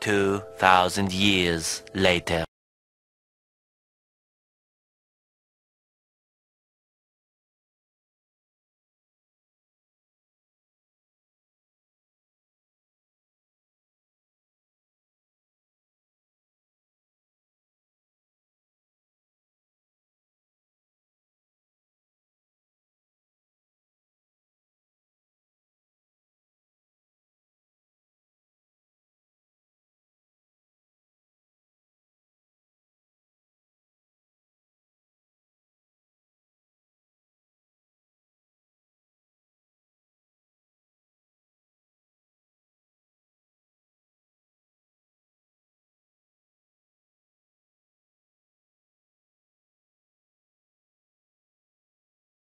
2,000 years later.